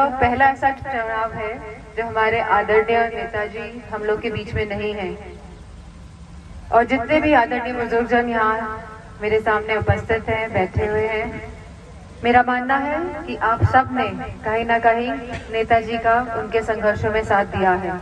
पहला ऐसा चुनाव है जो हमारे आदरणीय नेताजी हम लोग के बीच में नहीं है। और जितने भी आदरणीय बुज़ुर्ग जन यहाँ मेरे सामने उपस्थित हैं, बैठे हुए हैं, मेरा मानना है कि आप सबने कहीं ना कहीं नेताजी का उनके संघर्षों में साथ दिया है।